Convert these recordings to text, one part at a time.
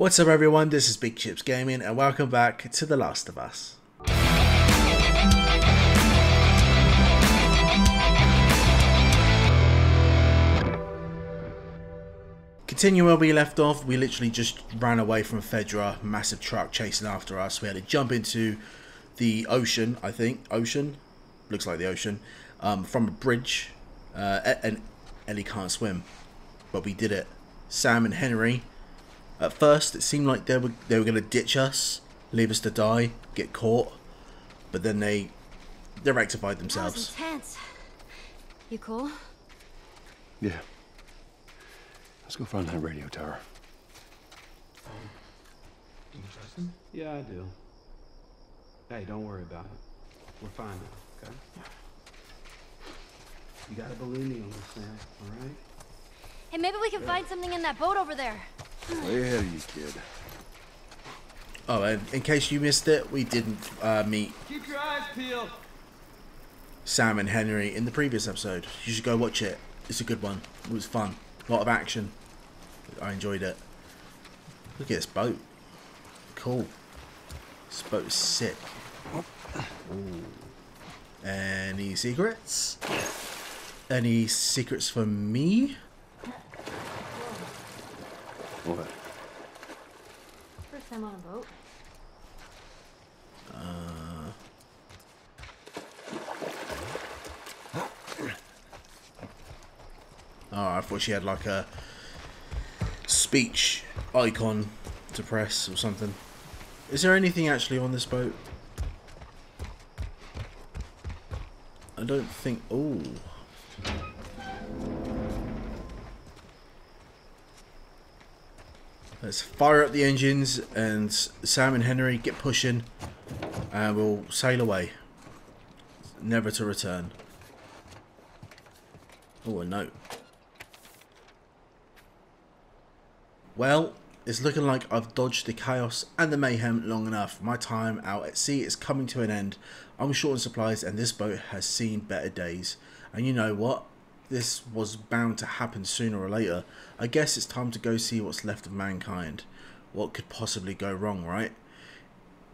What's up, everyone? This is Big Chips Gaming, and welcome back to The Last of Us. Continuing where we left off, we literally just ran away from Fedra, massive truck chasing after us. We had to jump into the ocean, I think. Ocean? Looks like the ocean. Um, from a bridge. Uh, and Ellie can't swim. But we did it. Sam and Henry at first, it seemed like they were they were gonna ditch us, leave us to die, get caught, but then they they rectified themselves. That was intense. You cool? Yeah. Let's go find that radio tower. Um, you trust? Yeah, I do. Hey, don't worry about it. We're fine now, okay? You gotta believe me on this, Sam, alright? Hey, maybe we can find something in that boat over there. Way ahead of you, kid. Oh, and in case you missed it, we didn't uh, meet Keep your eyes peeled! Sam and Henry in the previous episode. You should go watch it. It's a good one. It was fun. A lot of action. I enjoyed it. Look at this boat. Cool. This boat is sick. Ooh. Any secrets? Any secrets for me? What? First time on a boat. Uh, oh, I thought she had like a speech icon to press or something. Is there anything actually on this boat? I don't think. Oh. Let's fire up the engines and Sam and Henry get pushing and we'll sail away. Never to return. Oh, a note. Well, it's looking like I've dodged the chaos and the mayhem long enough. My time out at sea is coming to an end. I'm short on supplies and this boat has seen better days. And you know what? This was bound to happen sooner or later. I guess it's time to go see what's left of mankind. What could possibly go wrong, right?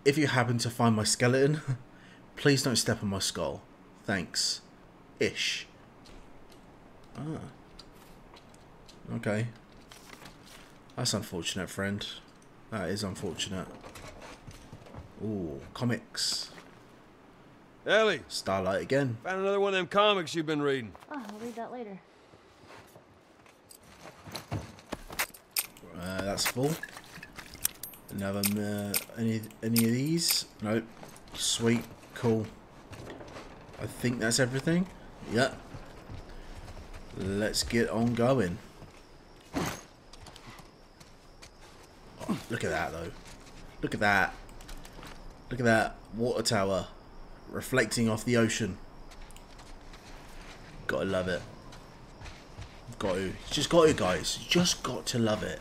If you happen to find my skeleton, please don't step on my skull. Thanks. Ish. Ah. Okay. That's unfortunate, friend. That is unfortunate. Ooh, comics. Ellie, Starlight again. found another one of them comics you've been reading. Oh, I'll read that later. Uh, that's full. Another uh, any any of these? Nope. Sweet, cool. I think that's everything. Yep. Let's get on going. Oh, look at that though. Look at that. Look at that water tower reflecting off the ocean. Gotta love it. Got to. Just got to, guys. Just got to love it.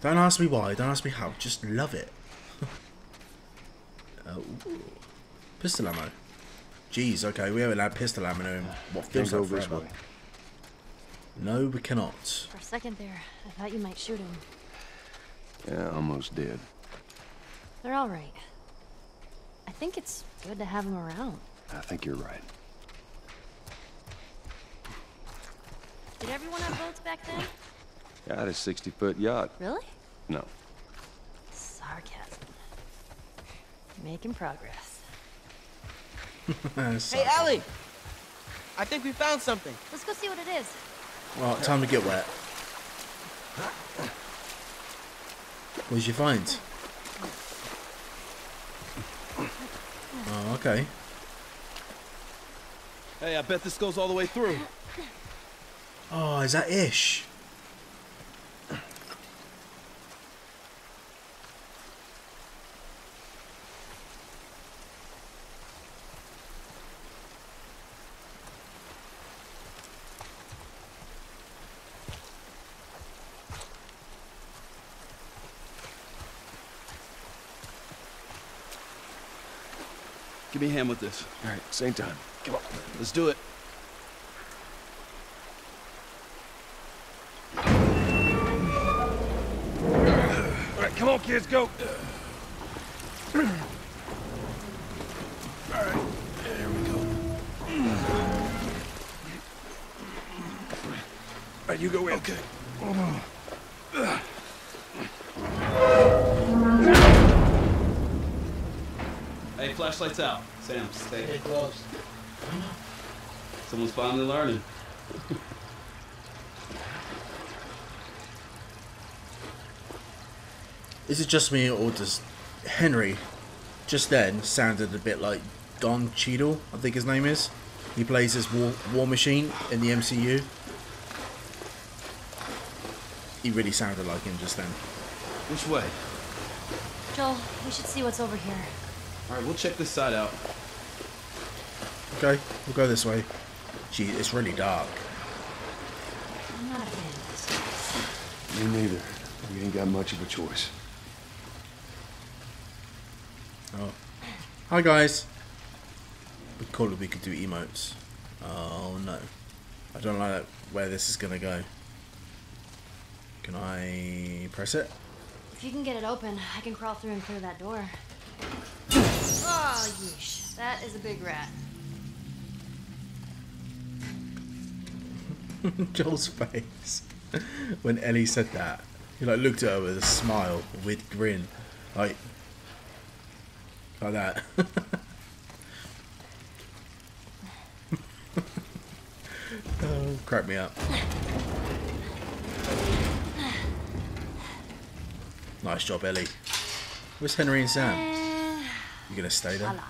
Don't ask me why. Don't ask me how. Just love it. uh. Pistol ammo. Jeez, okay. We haven't had pistol ammo in what Can't feels go like forever. way. No, we cannot. For a second there, I thought you might shoot him. Yeah, almost did. They're all right. I think it's good to have them around. I think you're right. Did everyone have boats back then? I had a 60-foot yacht. Really? No. Sarcasm. Making progress. Hey, Ellie! I think we found something. Let's go see what it is. Well, time to get wet. What did you find? Oh, okay. Hey, I bet this goes all the way through. Oh, is that Ish? Me a hand with this. All right, same time. Come on. Let's do it. All right, come on, kids, go. All right, there we go. All right, you go in. Okay. Flashlights out. Sam, stay close. Someone's finally learning. Is it just me or does Henry just then sounded a bit like Don Cheadle, I think his name is? He plays as War, War Machine in the MCU. He really sounded like him just then. Which way? Joel, we should see what's over here. All right, we'll check this side out. Okay, we'll go this way. Gee, it's really dark. I'm not a fan of this. Me neither. We ain't got much of a choice. Oh. Hi guys. We cool if we could do emotes. Oh no. I don't like where this is gonna go. Can I press it? If you can get it open, I can crawl through and clear that door. Oh, yeesh. That is a big rat. Joel's face when Ellie said that. He like looked at her with a smile, weird grin, like like that. oh, crack me up. Nice job, Ellie. Where's Henry and Sam? Eh, You gonna stay there? voila.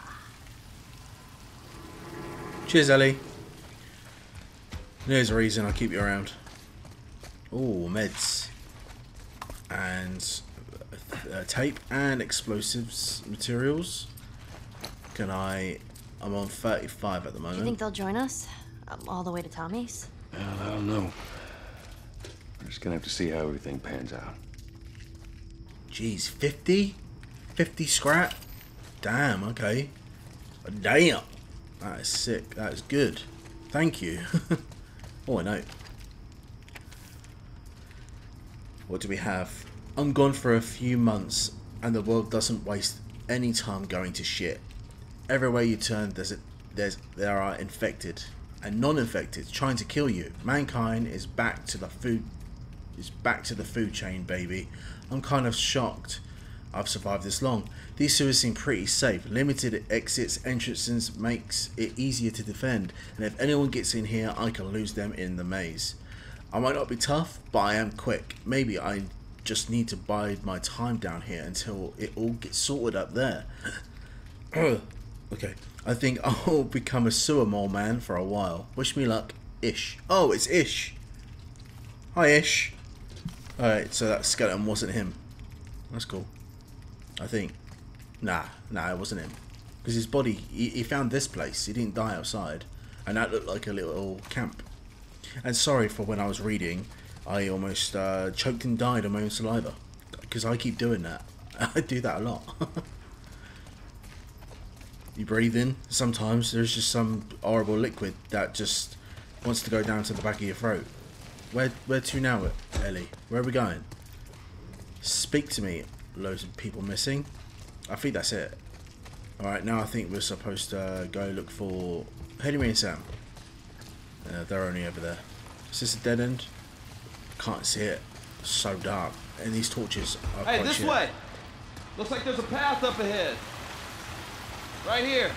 Cheers, Ellie. There's a reason I keep you around. Oh, meds. And uh, tape and explosives materials. Can I... I'm on 35 at the moment. Do you think they'll join us? Um, all the way to Tommy's? Well, I don't know. We're just gonna have to see how everything pans out. Jeez, 50? 50 scrap? Damn, okay. Damn. That is sick. That is good. Thank you. oh, I know. What do we have? I'm gone for a few months, and the world doesn't waste any time going to shit. Everywhere you turn, there's a, there's there are infected and non-infected trying to kill you. Mankind is back to the food is back to the food chain, baby. I'm kind of shocked I've survived this long. These sewers seem pretty safe. Limited exits, entrances makes it easier to defend, and if anyone gets in here, I can lose them in the maze. I might not be tough, but I am quick. Maybe I just need to bide my time down here until it all gets sorted up there. okay, I think I'll become a sewer mole man for a while. Wish me luck. Ish. Oh, it's Ish. Hi, Ish. Alright, so that skeleton wasn't him. That's cool. I think. Nah, nah, it wasn't him. Because his body, he, he found this place. He didn't die outside. And that looked like a little camp. And sorry for when I was reading, I almost uh, choked and died on my own saliva. Because I keep doing that. I do that a lot. you breathe in, sometimes there's just some horrible liquid that just wants to go down to the back of your throat. Where, where to now, Ellie? Where are we going? Speak to me. Loads of people missing. I think that's it. Alright, now I think we're supposed to go look for Henry and Sam. Uh, they're only over there. Is this a dead end? Can't see it. so dark. And these torches are Hey, this shit. way. Looks like there's a path up ahead. Right here.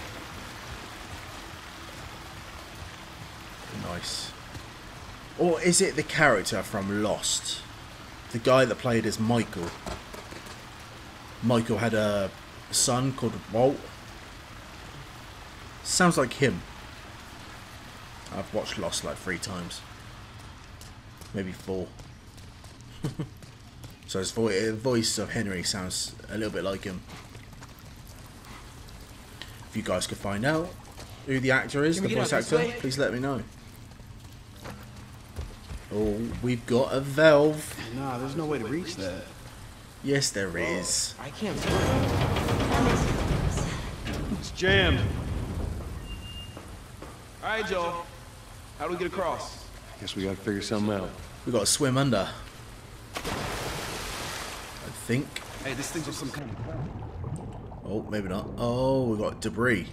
Nice. Or is it the character from Lost? The guy that played as Michael. Michael had a son called Walt. Sounds like him. I've watched Lost like three times. Maybe four. so his eh, voice of Henry sounds a little bit like him. If you guys could find out who the actor is, the voice actor, please let me know. Oh, we've got a valve. Nah, there's no way to reach that. Yes, there is. I can't. It's jammed. All right, Joel. How do we get across? I guess we gotta figure something out. We got to swim under. I think. Hey, this thing's on some kind of. Oh, maybe not. Oh, we got debris.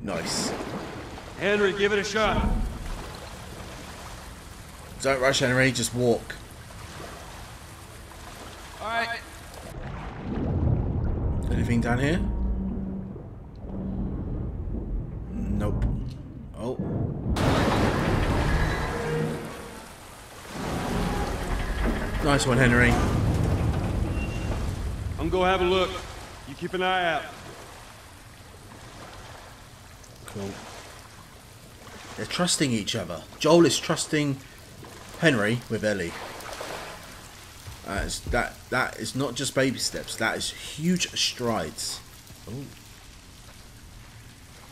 Nice. Henry, give it a shot. Don't rush, Henry. Just walk. All right. Anything down here? Nope. Oh. Nice one, Henry. I'm gonna go have a look. You keep an eye out. Cool. They're trusting each other. Joel is trusting Henry with Ellie. That is, that, that is not just baby steps. That is huge strides. Oh.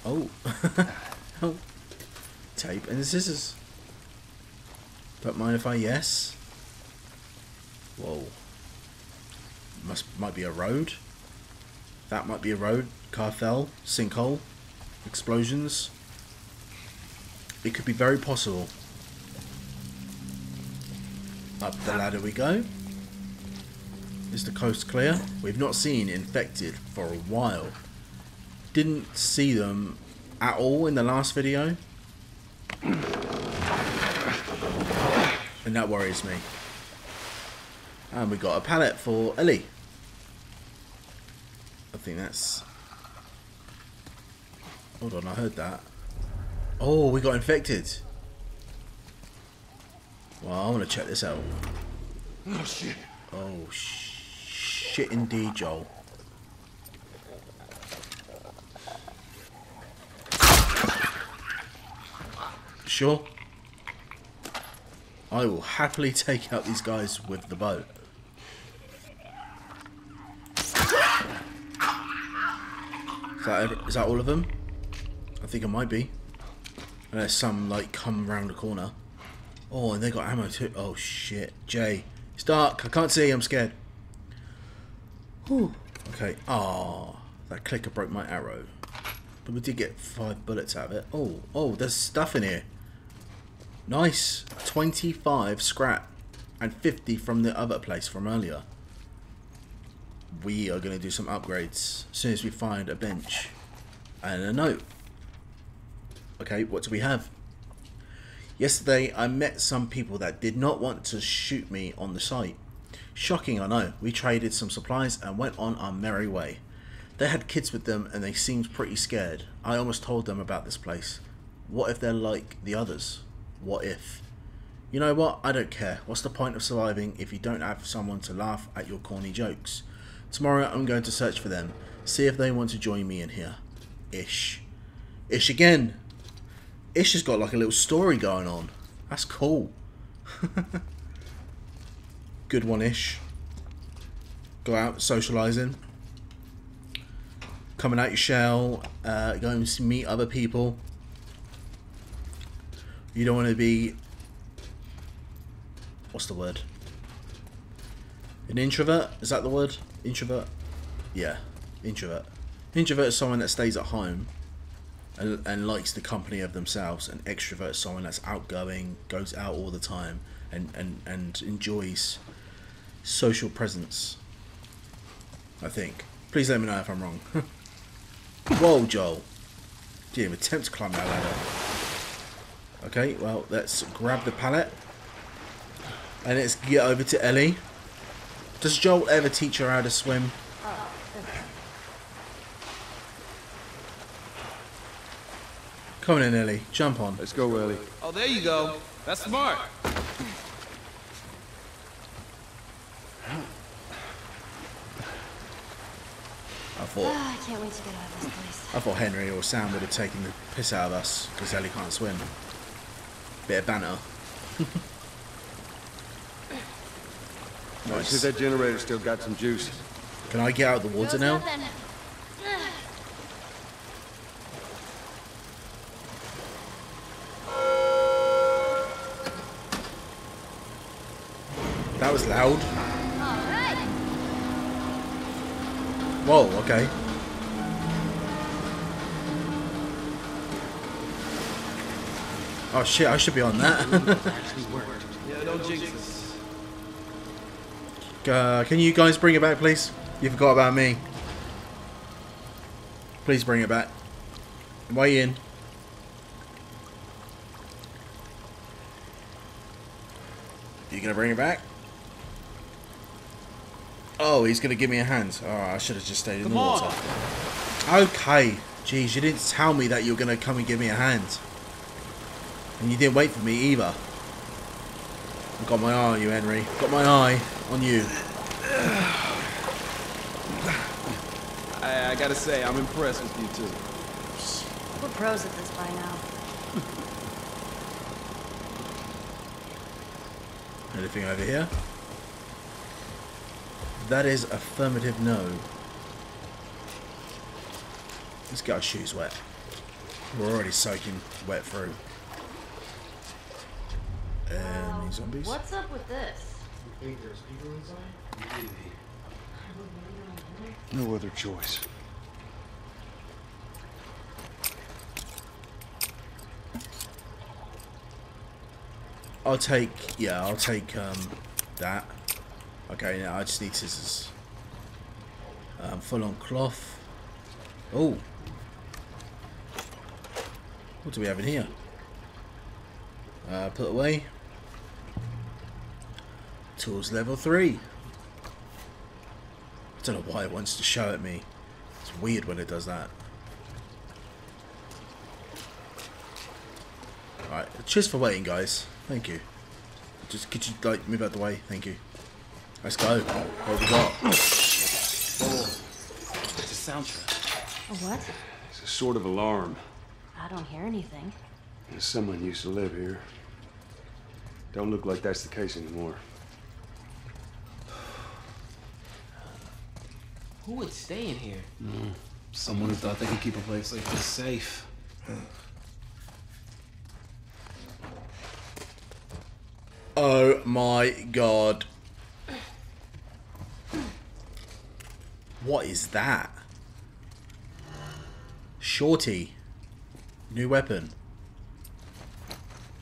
Oh. oh. Tape and scissors. Don't mind if I yes. Whoa. Must might be a road. That might be a road. Car fell. Sinkhole. Explosions. It could be very possible. Up the ladder we go. Is the coast clear? We've not seen infected for a while. Didn't see them at all in the last video. And that worries me. And we got a pallet for Ellie. I think that's... Hold on, I heard that. Oh, we got infected. Well, I want to check this out. Oh shit. Oh, sh- shit indeed, Joel. Sure. I will happily take out these guys with the boat. Is that, is that all of them? I think it might be. Unless some, like, come round the corner. Oh, and they got ammo too. Oh, shit. Jay. It's dark. I can't see. I'm scared. Whew. Okay. Ah, that clicker broke my arrow. But we did get five bullets out of it. Oh, oh, there's stuff in here. Nice. 25 scrap. And 50 from the other place from earlier. We are going to do some upgrades as soon as we find a bench. And a note. Okay, what do we have? Yesterday, I met some people that did not want to shoot me on the site. Shocking, I know. We traded some supplies and went on our merry way. They had kids with them and they seemed pretty scared. I almost told them about this place. What if they're like the others? What if? You know what? I don't care. What's the point of surviving if you don't have someone to laugh at your corny jokes? Tomorrow I'm going to search for them, see if they want to join me in here. Ish. Ish again. Ish has got like a little story going on. That's cool. Good one, Ish. Go out socializing. Coming out your shell. Uh, going to meet other people. You don't want to be. What's the word? An introvert? Is that the word? Introvert? Yeah, introvert. Introvert is someone that stays at home and, and likes the company of themselves. An extrovert is someone that's outgoing, goes out all the time, and, and, and enjoys social presence. I think. Please let me know if I'm wrong. Whoa, Joel. Didn't attempt to climb that ladder. Okay, well, let's grab the pallet. And let's get over to Ellie. Does Joel ever teach her how to swim? Come on in, Ellie. Jump on. Let's go, Ellie. Oh, there you go. That's smart. I thought Ah, I can't wait to get out of this place. I thought Henry or Sam would have taken the piss out of us because Ellie can't swim. Bit of banter. I see that generator still got some juice. Can I get out of the water Knows now? Loud. Alright. Whoa, okay. Oh shit, I should be on that. Yeah, don't jinx us. uh, can you guys bring it back, please? You forgot about me. Please bring it back. Way in. You gonna bring it back? Oh, he's gonna give me a hand. Oh, I should have just stayed in Come the on. water. Okay. Jeez, you didn't tell me that you were gonna come and give me a hand. And you didn't wait for me either. I've got my eye on you, Henry. Got my eye on you. I, I gotta say, I'm impressed with you too. We're pros at this by now. Anything over here? That is affirmative no. Let's get our shoes wet. We're already soaking wet through. Any zombies? What's up with this? you think there's people inside No other choice. I'll take, yeah, I'll take um, that. Okay, now I just need scissors. Um, full on cloth. Oh. What do we have in here? Uh, put away. Tools level 3. I don't know why it wants to show at me. It's weird when it does that. Alright, cheers for waiting, guys. Thank you. Just could you like move out the way? Thank you. Let's go. What have we got? It's a soundtrack. A what? It's a sort of alarm. I don't hear anything. Someone used to live here. Don't look like that's the case anymore. Who would stay in here? Hmm. Someone who thought they could keep a place like this safe. Oh my god. What is that? Shorty. New weapon.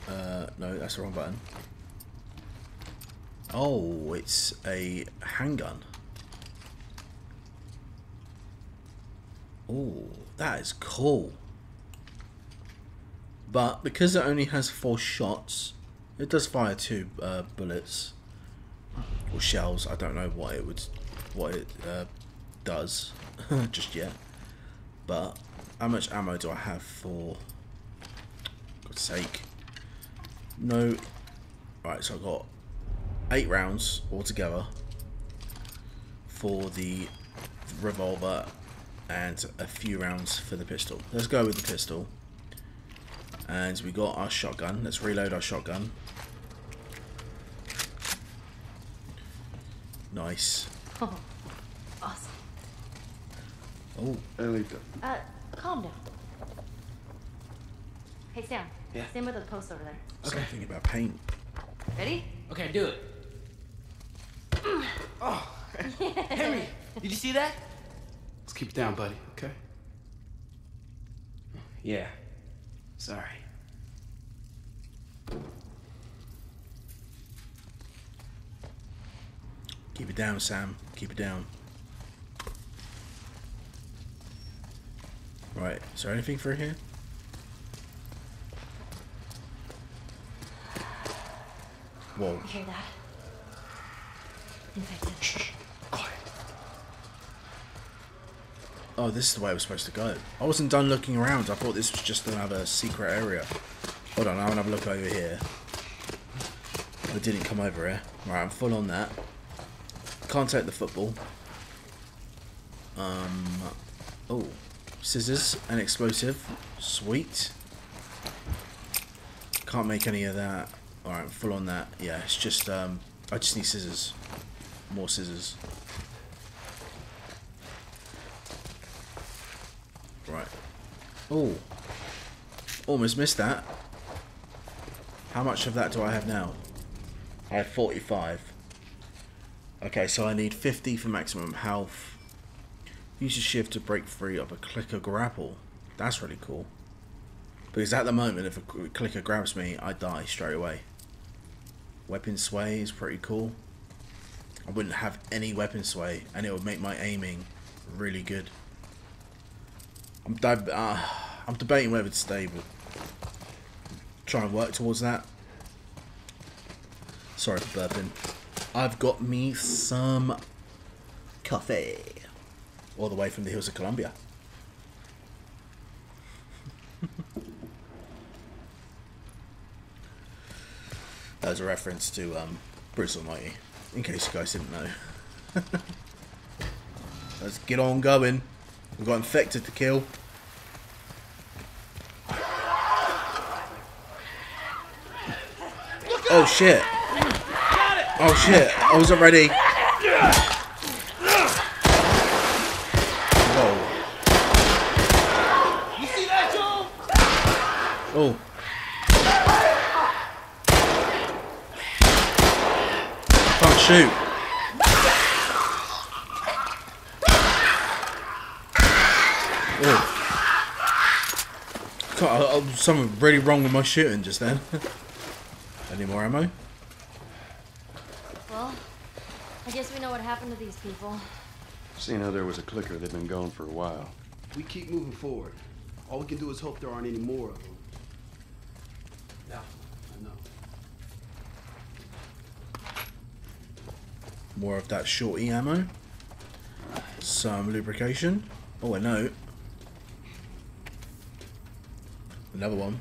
Uh, no, that's the wrong button. Oh, it's a handgun. Oh, that is cool. But because it only has four shots, it does fire two uh, bullets or shells. I don't know what it would, what it uh, does just yet. But how much ammo do I have for? God's sake! No. Right, so I've got eight rounds altogether for the revolver and a few rounds for the pistol. Let's go with the pistol. And we got our shotgun. Let's reload our shotgun. Nice. Oh, awesome. Oh, Elita. Uh, calm down. Hey, Sam. Yeah? Stand by the post over there. Okay. Something about paint. Ready? Okay, do it. oh, Henry, did you see that? Let's keep it down, buddy, okay? Yeah. Sorry. Keep it down, Sam. Keep it down. Right. Is there anything for here? Whoa. You hear that? Infected. Oh, this is the way I was supposed to go. I wasn't done looking around. I thought this was just another secret area. Hold on, I'll have a look over here. I didn't come over here. Right, I'm full on that. Can't take the football. Um, oh, scissors and explosive. Sweet. Can't make any of that. Alright, full on that. Yeah, it's just, um, I just need scissors. More scissors. Right. Oh. Almost missed that. How much of that do I have now? I have 45. Okay, so I need 50 for maximum health. Use your shiv to break free of a clicker grapple. That's really cool. Because at the moment, if a clicker grabs me, I die straight away. Weapon sway is pretty cool. I wouldn't have any weapon sway, and it would make my aiming really good. I'm uh, I'm debating whether to stay, but try and work towards that. Sorry for burping. I've got me some coffee, all the way from the hills of Colombia. That was a reference to um, Bruce Almighty, in case you guys didn't know. Let's get on going. We've got infected to kill. Oh shit. Oh shit. I wasn't ready. Whoa. You see that, Joe? Oh. Can't shoot. God, I- I- something really wrong with my shooting just then. Any more ammo? Well, I guess we know what happened to these people. Seeing how there was a clicker, they've been gone for a while. We keep moving forward. All we can do is hope there aren't any more of them. Yeah, I know. More of that shorty ammo. Some lubrication. Oh, a note. Another one.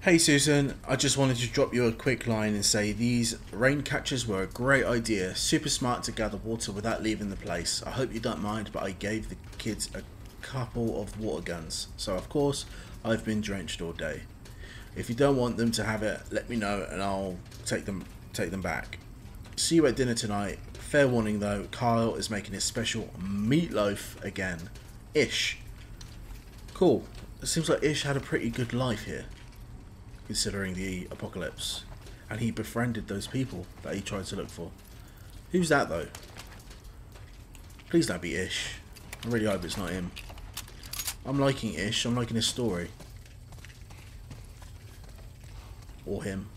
Hey Susan, I just wanted to drop you a quick line and say these rain catchers were a great idea. Super smart to gather water without leaving the place. I hope you don't mind, but I gave the kids a couple of water guns. So of course, I've been drenched all day. If you don't want them to have it, let me know and I'll take them take them back. See you at dinner tonight. Fair warning though, Kyle is making his special meatloaf again. Ish. Cool. It seems like Ish had a pretty good life here, considering the apocalypse. And he befriended those people that he tried to look for. Who's that though? Please don't be Ish. I really hope it's not him. I'm liking Ish, I'm liking his story. Or him.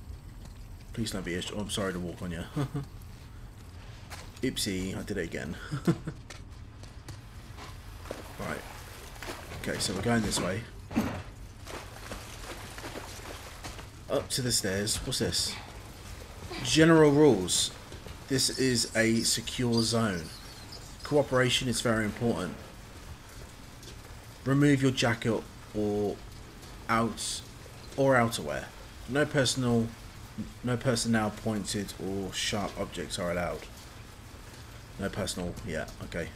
Please don't be Ish. Oh, I'm sorry to walk on you. Oopsie, I did it again. right. Okay, so we're going this way. Up to the stairs. What's this? General rules. This is a secure zone. Cooperation is very important. Remove your jacket or out or outerwear. No personal no personnel pointed or sharp objects are allowed. No personal, yeah, okay.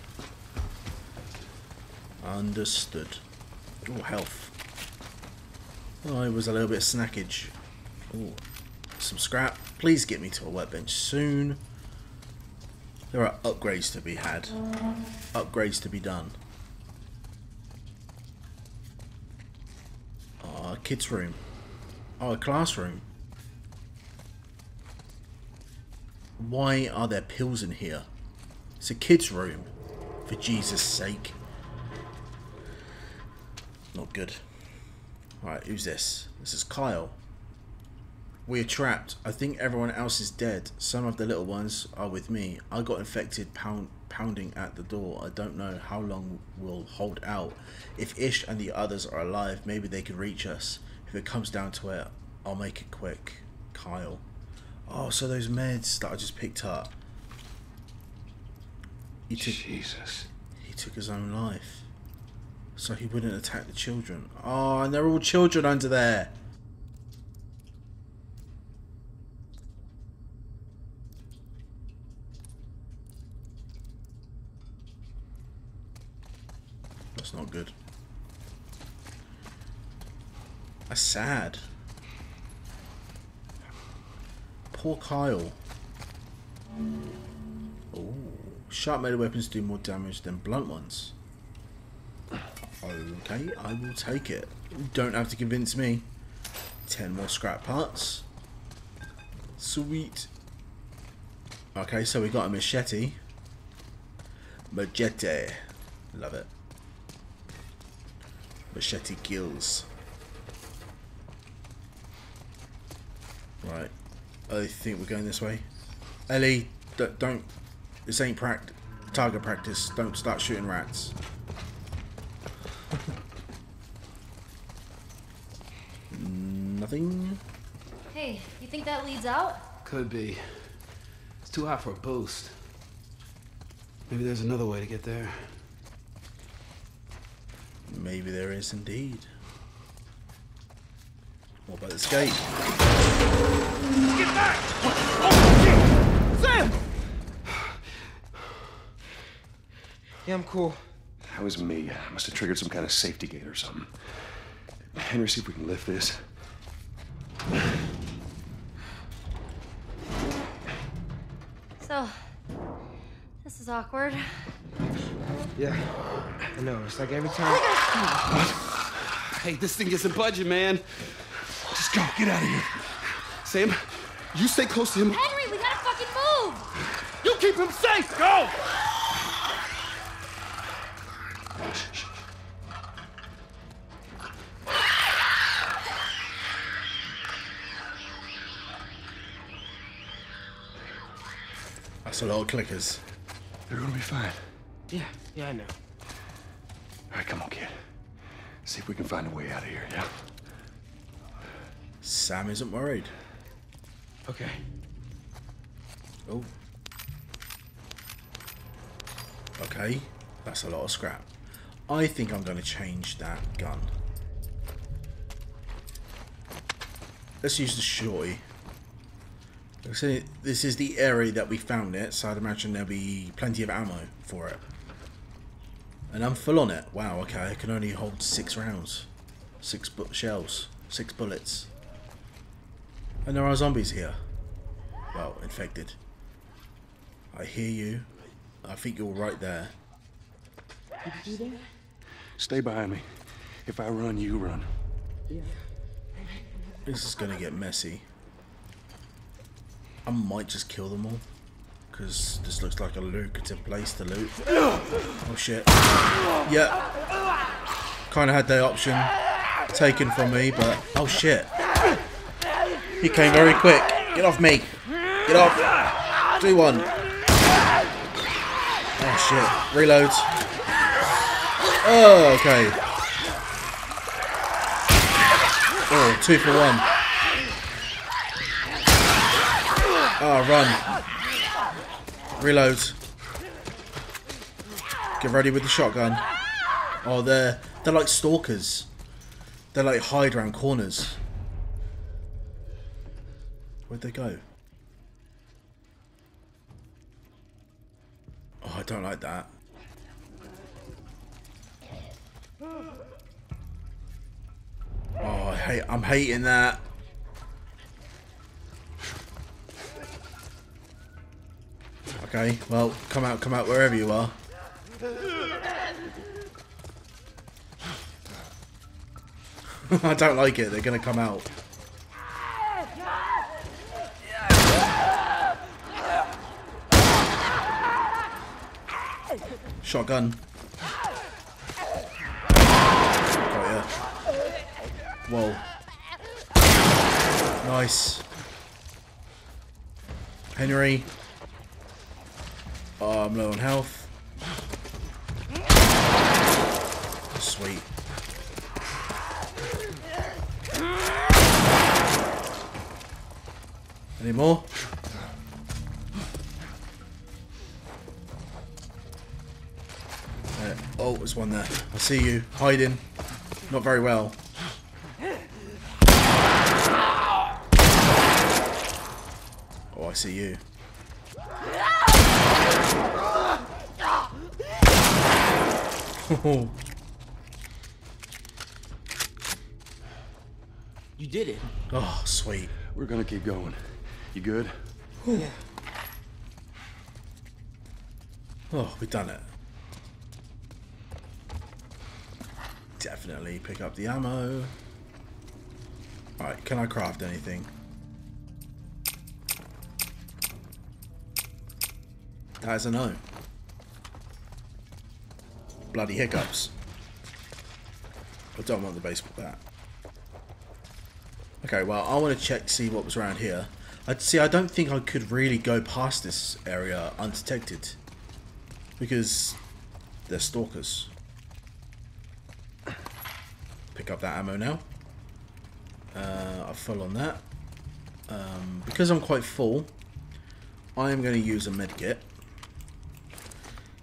Understood. Oh, health. Oh, it was a little bit of snackage. Oh, some scrap. Please get me to a workbench soon. There are upgrades to be had. Upgrades to be done. Oh, a kid's room. Oh, a classroom. Why are there pills in here? It's a kid's room. For Jesus' sake. Not good. Alright, who's this? This is Kyle. We are trapped. I think everyone else is dead. Some of the little ones are with me. I got infected pound, pounding at the door. I don't know how long we'll hold out. If Ish and the others are alive, maybe they could reach us. If it comes down to it, I'll make it quick. Kyle. Oh, so those meds that I just picked up. He took, Jesus. he took his own life. So he wouldn't attack the children. Oh, and they're all children under there. That's not good. That's sad. Poor Kyle. Oh, sharp metal weapons do more damage than blunt ones. Okay, I will take it. Don't have to convince me. Ten more scrap parts. Sweet. Okay, so we got a machete. Machete. Love it. Machete kills. Right. I think we're going this way. Ellie, d- don't. This ain't pract target practice. Don't start shooting rats. Nothing. Hey, you think that leads out? Could be. It's too hot for a boost. Maybe there's another way to get there. Maybe there is indeed. What about this gate? Get back! Oh, Sam! Yeah, I'm cool. That was me. I must have triggered some kind of safety gate or something. Henry, see if we can lift this. So, this is awkward. Yeah, I know. It's like every time. Hey, this thing isn't budging, man. Just go. Get out of here. Sam, you stay close to him. Henry, we gotta fucking move! You keep him safe. Go. That's a lot of clickers. They're gonna be fine. Yeah, yeah, I know. All right, come on, kid. See if we can find a way out of here, yeah? Sam isn't worried. Okay. Oh. Okay, that's a lot of scrap. I think I'm going to change that gun. Let's use the shorty. Say, This is the area that we found it, so I'd imagine there'll be plenty of ammo for it. And I'm full on it. Wow, okay, I can only hold six rounds. Six bu- shells. Six bullets. And there are zombies here. Well, infected. I hear you. I think you're right there. Stay behind me. If I run, you run. Yeah. This is gonna get messy. I might just kill them all. Because this looks like a lucrative place to loot. Oh shit. Yeah. Kinda had the option taken from me, but. Oh shit. He came very quick. Get off me. Get off. Do one. Oh shit. Reload. Oh, okay. Oh, two for one. Oh, run. Reload. Get ready with the shotgun. Oh, they're they're like stalkers. They like hide around corners. They go? Oh, I don't like that. Oh, I hate, I'm hating that. Okay, well, come out, come out wherever you are. I don't like it, they're gonna come out. Shotgun. Oh yeah. Whoa. Nice. Henry. Oh, I'm low on health. Sweet. Any more? Oh, there's one there. I see you. Hiding. Not very well. Oh, I see you. You did it. oh, sweet. We're gonna keep going. You good? Yeah. Oh, we've done it. Definitely pick up the ammo. Alright, can I craft anything? That's a no. Bloody hiccups. I don't want the baseball bat. Okay, well, I want to check see what was around here. I see. I don't think I could really go past this area undetected because they're stalkers. Pick up that ammo now. Uh, I'm full on that. Um, because I'm quite full, I am going to use a medkit.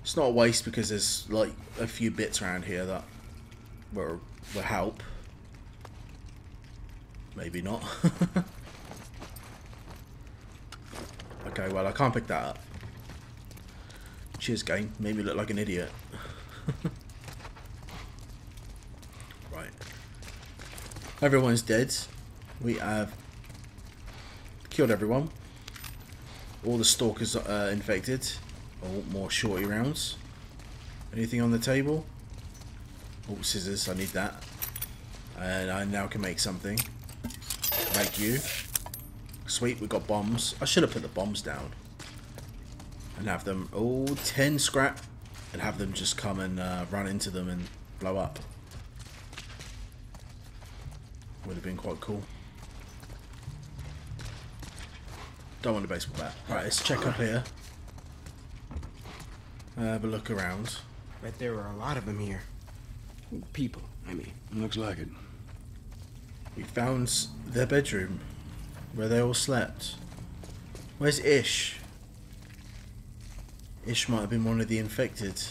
It's not a waste because there's like a few bits around here that will, will help. Maybe not. okay, well I can't pick that up. Cheers game, made me look like an idiot. right. Everyone's dead. We have killed everyone. All the stalkers are uh, infected. Oh, more shorty rounds. Anything on the table? Oh, scissors, I need that. And I now can make something. Make you. Sweet, we got bombs. I should have put the bombs down. And have them, oh, 10 scrap. And have them just come and uh, run into them and blow up. Would have been quite cool. Don't want a baseball bat. Right, let's check up here. Have a look around. Bet there were a lot of them here. People, I mean. Looks like it. We found their bedroom where they all slept. Where's Ish? Ish might have been one of the infected.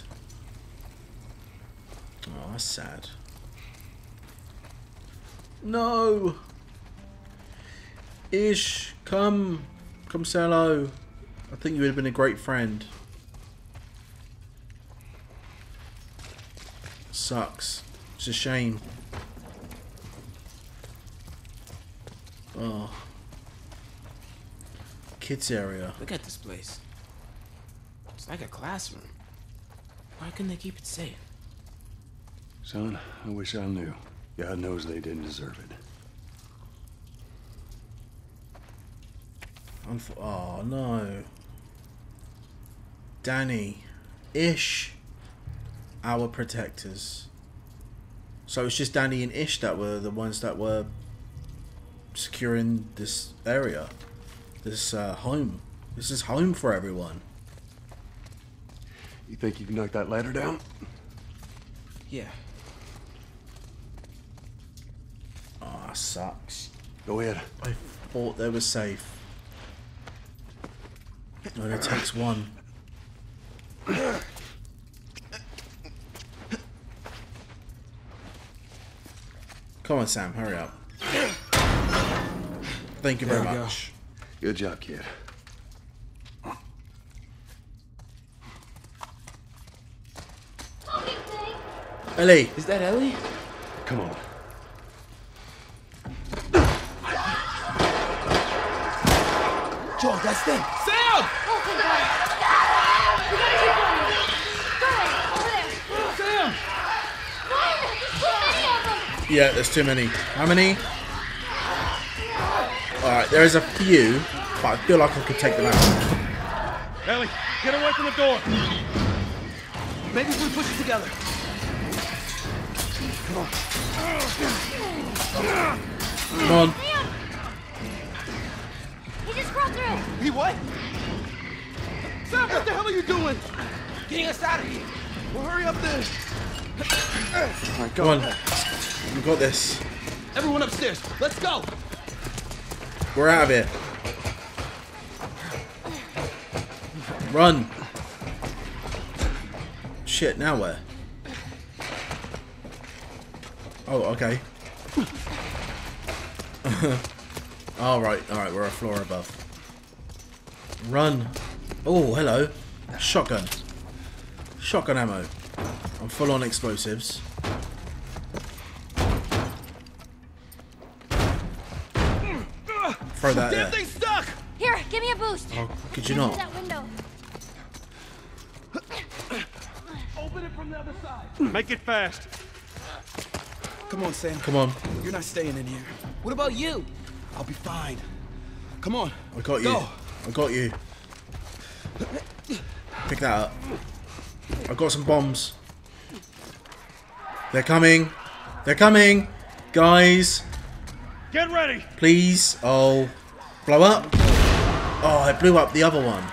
Oh, that's sad. No! Ish, come. Come say hello. I think you would have been a great friend. Sucks. It's a shame. Oh. Kids area. Look at this place. It's like a classroom. Why couldn't they keep it safe? Son, I wish I knew. God knows they didn't deserve it. Unf oh no. Danny. Ish. Our protectors. So it's just Danny and Ish that were the ones that were securing this area. This uh, home. This is home for everyone. You think you can knock that ladder down? Yeah. Ah, sucks. Go ahead. I thought they were safe. No, it takes one. Come on, Sam, hurry up. Thank you very There we go. much. Good job, kid. Ellie, Is that Ellie? Come on. Joel, that's them. Sam! Oh, thank God. We gotta keep running. Go ahead, over there. Sam! Run! Too many of them. yeah, there's too many. How many? Alright, there is a few, but I feel like I could take them out. Ellie, get away from the door. Maybe if we push it together. Come on. Come He just crawled through. He what? Sam, what the hell are you doing? Getting us out of here. Well, hurry up then. Oh all right, Come go. on. We got this. Everyone upstairs. Let's go. We're out of here. Run. Shit, now where? Oh, okay. alright, alright, we're a floor above. Run. Oh, hello. Shotgun. Shotgun ammo. I'm full on explosives. Throw that Damn there. thing's stuck. Here, give me a boost. Oh, could you Use not? That window. Open it from the other side. Make it fast. Come on, Sam. Come on. You're not staying in here. What about you? I'll be fine. Come on. I got you. Go. I got you. Pick that up. I've got some bombs. They're coming. They're coming! Guys, Get ready. please. Oh, blow up. Oh, it blew up the other one.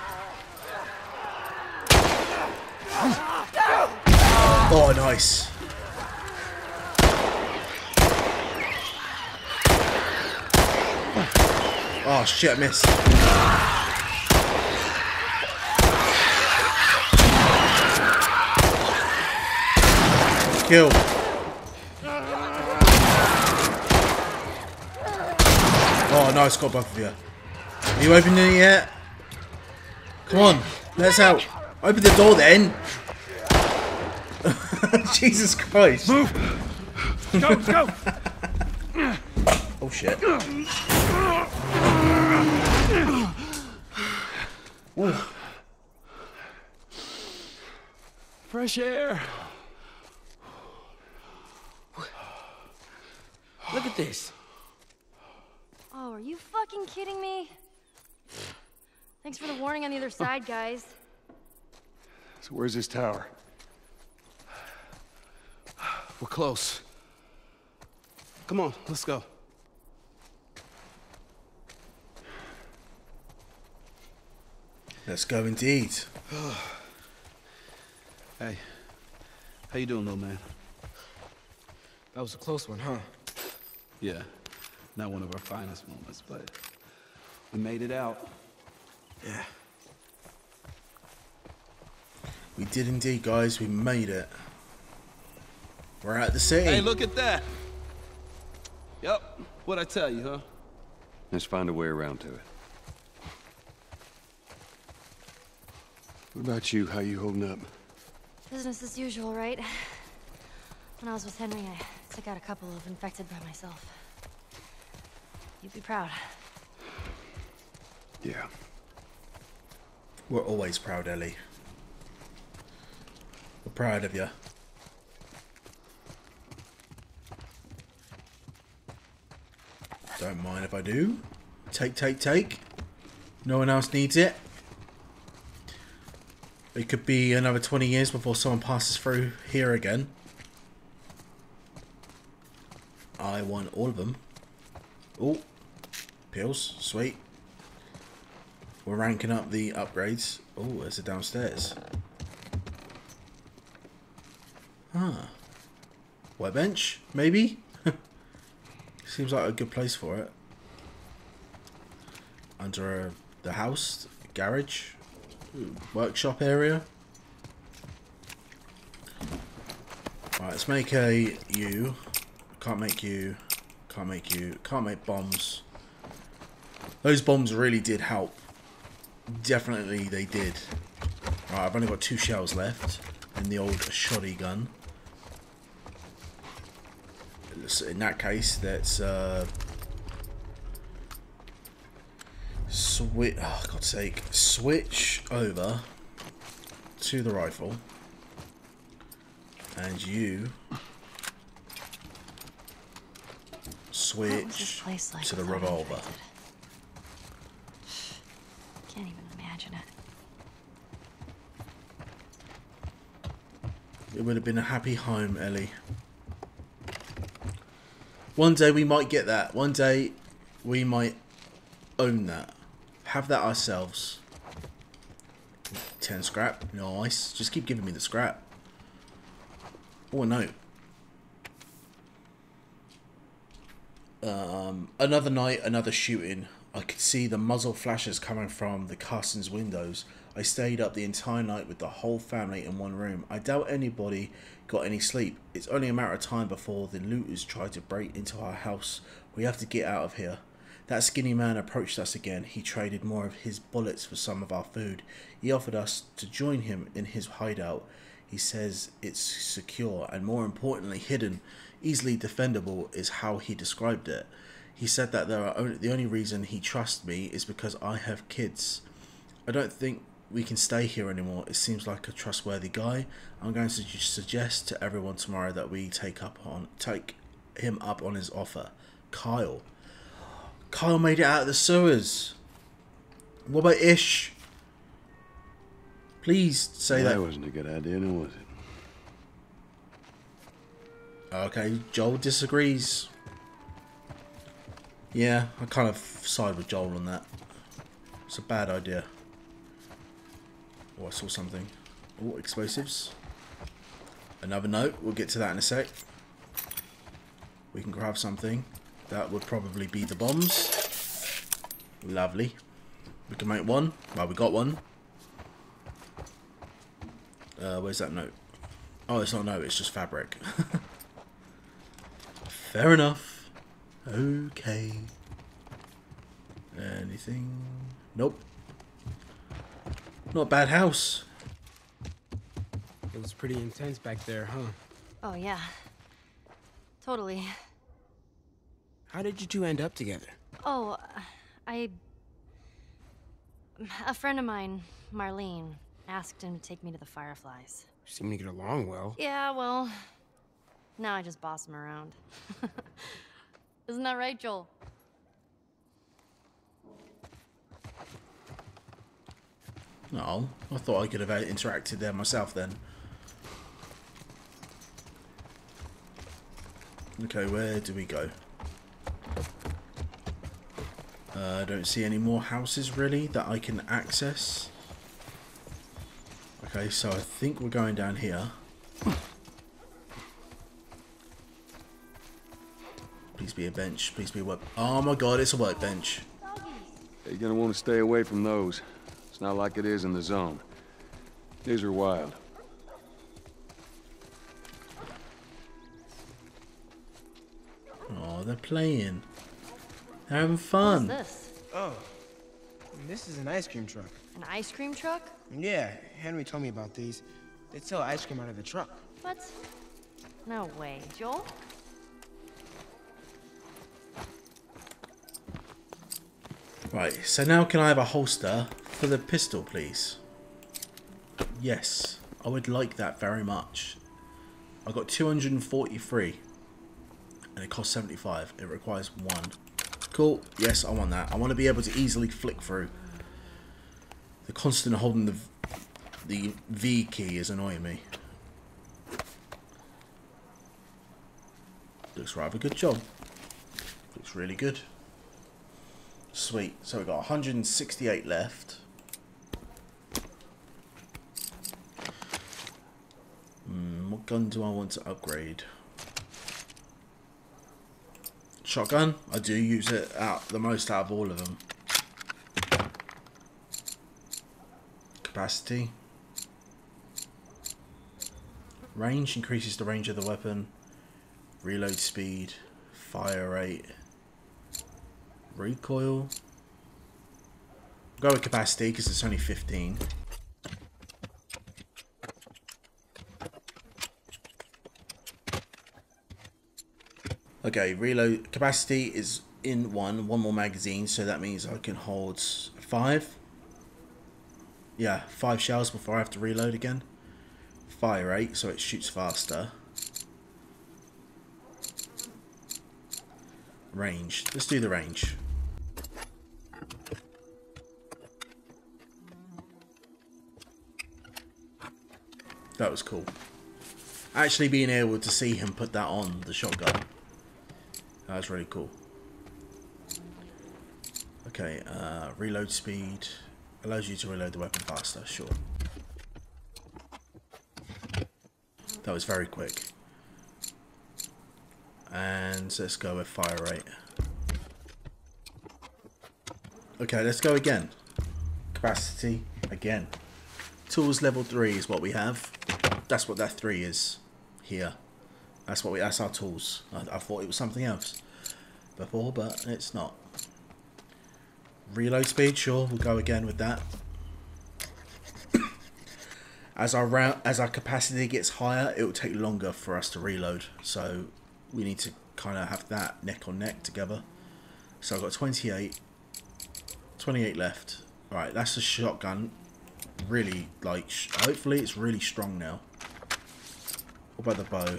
Oh, nice. Oh, shit, I missed. Kill. Oh, nice, got both of you. Are you opening it yet? Come on, let's out. Open the door then. Jesus Christ. Move. Go, go. Oh shit. Fresh air. Look this. Oh, are you fucking kidding me? Thanks for the warning on the other side, guys. So where's this tower? We're close. Come on, let's go. Let's go indeed. Hey, how you doing, little man? That was a close one, huh? Yeah, not one of our finest moments, but we made it out. Yeah. We did indeed, guys. We made it. We're at the city. Hey, look at that. Yep, what'd I tell you, huh? Let's find a way around to it. What about you? How you holding up? Business as usual, right? When I was with Henry, I took out a couple of infected by myself. You'd be proud. Yeah. We're always proud, Ellie. We're proud of you. Don't mind if I do. Take, take, take. No one else needs it. It could be another 20 years before someone passes through here again. I want all of them. Oh, pills, sweet. We're ranking up the upgrades. Oh, there's a downstairs. Huh. Workbench, maybe? Seems like a good place for it. Under uh, the house, garage, workshop area. Right, let's make a U. Can't make you. Can't make you. Can't make bombs. Those bombs really did help. Definitely they did. Right, I've only got two shells left in the old shoddy gun. In that case, that's uh, switch. Oh, God's sake! Switch over to the rifle, and you What was this switch like to the revolver. Can't even imagine it. It would have been a happy home, Ellie. One day we might get that. One day we might own that. Have that ourselves. 10 scrap. Nice. Just keep giving me the scrap. Oh, a Um, another night, another shooting. I could see the muzzle flashes coming from the Carson's windows. I stayed up the entire night with the whole family in one room. I doubt anybody got any sleep. It's only a matter of time before the looters try to break into our house. We have to get out of here. That skinny man approached us again. He traded more of his bullets for some of our food. He offered us to join him in his hideout. He says it's secure and, more importantly, hidden. Easily defendable is how he described it. He said that there are only, the only reason he trusts me is because I have kids. I don't think we can stay here anymore. It seems like a trustworthy guy. I'm going to suggest to everyone tomorrow that we take up on take him up on his offer. Kyle. Kyle made it out of the sewers. What about Ish? Please say that that. wasn't a good idea, was it? Okay, Joel disagrees. Yeah, I kind of side with Joel on that. It's a bad idea. Oh, I saw something. Oh, explosives. Another note. We'll get to that in a sec. We can grab something. That would probably be the bombs. Lovely. We can make one. Well, we got one. Uh, where's that note? Oh, it's not a note. It's just fabric. Fair enough. Okay. Anything? Nope. Not a bad house. It was pretty intense back there, huh? Oh, yeah. Totally. How did you two end up together? Oh, uh, I. A friend of mine, Marlene, asked him to take me to the Fireflies. You seem to get along well. Yeah, well. Now I just boss him around. Isn't that right, Joel? No, I thought I could have interacted there myself then. Okay, where do we go? Uh, I don't see any more houses really that I can access. Okay, so I think we're going down here. Be a bench. Please be a work. Oh my god, it's a workbench. You're gonna want to stay away from those. It's not like it is in the zone. These are wild. Oh, they're playing. They're having What's fun. this? Oh, this is an ice cream truck. An ice cream truck? Yeah, Henry told me about these. They sell ice cream out of the truck. What? No way. Joel? Right, so now can I have a holster for the pistol, please? Yes, I would like that very much. I got 243 and it costs 75. It requires one. Cool, yes, I want that. I want to be able to easily flick through. The constant holding the, the V key is annoying me. Looks rather good job. Looks really good. Sweet. So we've got 168 left. Hmm, what gun do I want to upgrade? Shotgun. I do use it out the most out of all of them. Capacity. Range increases the range of the weapon. Reload speed. Fire rate. Recoil. Go with capacity because it's only 15. Okay, reload capacity is in one, one more magazine, so that means I can hold five. Yeah, five shells before I have to reload again. Fire rate, so it shoots faster. Range. Let's do the range. That was cool. Actually being able to see him put that on the shotgun. That was really cool. Okay, uh, reload speed. Allows you to reload the weapon faster, sure. That was very quick. And let's go with fire rate. Okay, let's go again. Capacity, again. Tools level 3 is what we have. That's what that 3 is here. That's what we. That's our tools. I, I thought it was something else before, but it's not. Reload speed, sure. We'll go again with that. As our round, as our capacity gets higher, it will take longer for us to reload. So we need to kind of have that neck on neck together. So I've got 28, 28 left. All right, that's the shotgun. Really, like, hopefully it's really strong now. What about the bow?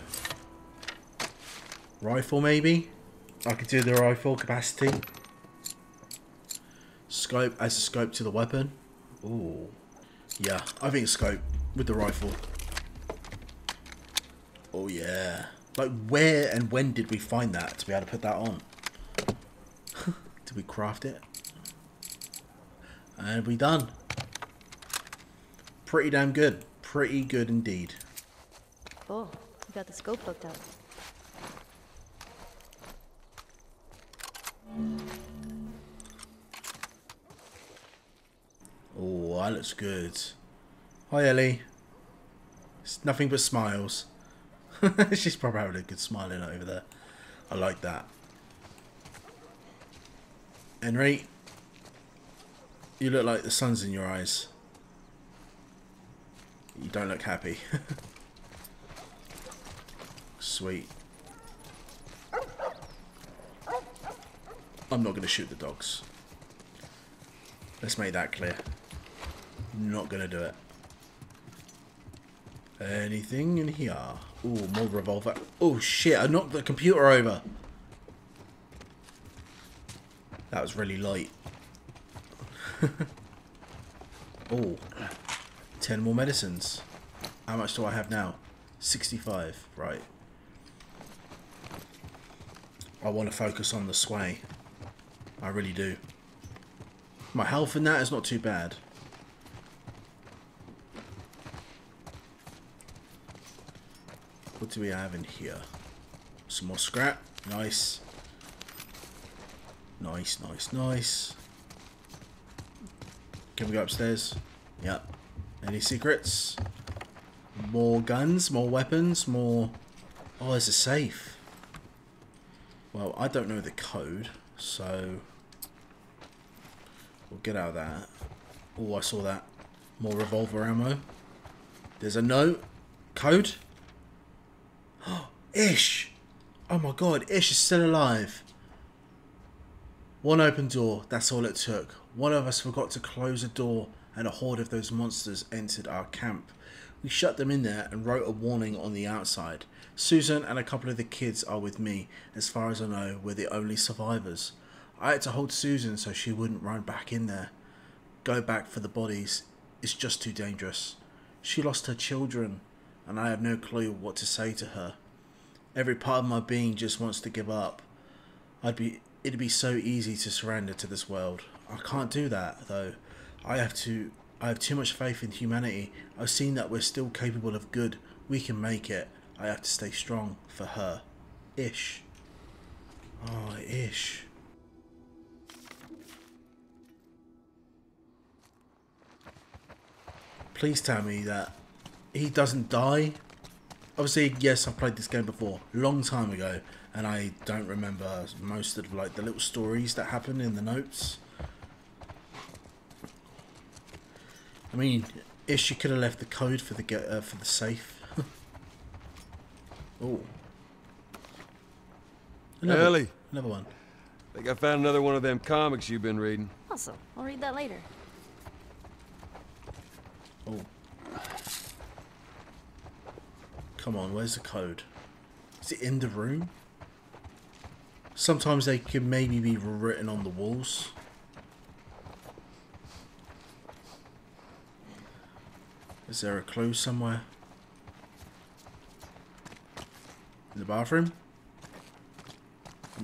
Rifle, maybe? I could do the rifle capacity. Scope, as a scope to the weapon. Ooh. Yeah, I think scope with the rifle. Oh, yeah. Like, where and when did we find that to be able to put that on? did we craft it? And we done. Pretty damn good. Pretty good indeed. Cool. You got the scope hooked up. Oh, that looks good. Hi, Ellie. It's nothing but smiles. She's probably having a good smiling over there. I like that. Henry, you look like the sun's in your eyes. You don't look happy. Sweet. I'm not going to shoot the dogs. Let's make that clear. Not going to do it. Anything in here? Ooh, more revolver. Oh shit, I knocked the computer over. That was really light. oh. 10 more medicines. How much do I have now? 65. Right. I want to focus on the sway. I really do. My health in that is not too bad. What do we have in here? Some more scrap. Nice. Nice, nice, nice. Can we go upstairs? Yep. Any secrets? More guns, more weapons, more... Oh, there's a safe. Well, I don't know the code, so... We'll get out of that. Oh, I saw that. More revolver ammo. There's a note. Code? Oh, Ish! Oh my god, Ish is still alive. One open door, that's all it took. One of us forgot to close a door and a horde of those monsters entered our camp. We shut them in there and wrote a warning on the outside. Susan and a couple of the kids are with me. As far as I know, we're the only survivors. I had to hold Susan so she wouldn't run back in there. Go back for the bodies. It's just too dangerous. She lost her children, and I have no clue what to say to her. Every part of my being just wants to give up. I'd be it'd be so easy to surrender to this world. I can't do that though. I have to I have too much faith in humanity. I've seen that we're still capable of good. We can make it. I have to stay strong for her. Ish. Oh, Ish. Please tell me that he doesn't die. Obviously, yes, I've played this game before, long time ago, and I don't remember most of like the little stories that happen in the notes. I mean, if she could have left the code for the get uh, for the safe. oh, another, Ellie. another one. Think I found another one of them comics you've been reading. Awesome. I'll read that later. Oh, come on, where's the code? Is it in the room? Sometimes they can maybe be written on the walls. Is there a clue somewhere? In the bathroom?